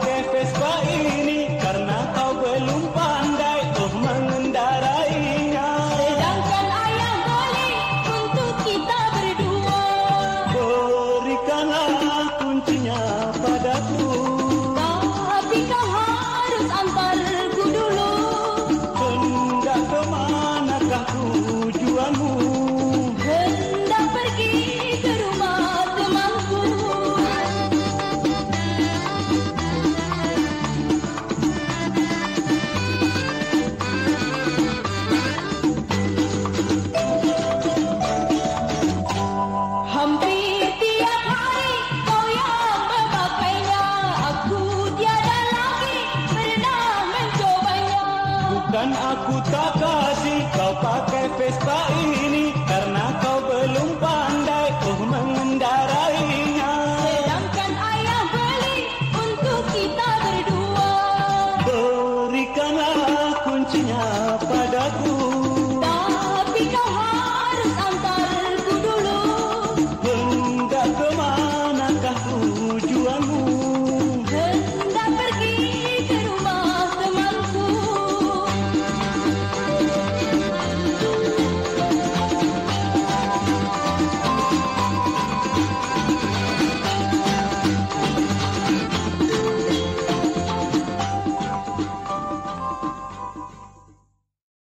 can't Dan aku tak kasih kau pakai Vespa ini Karena kau belum pandai oh mengendarainya. Sedangkan ayah beli untuk kita berdua. Berikanlah kuncinya pada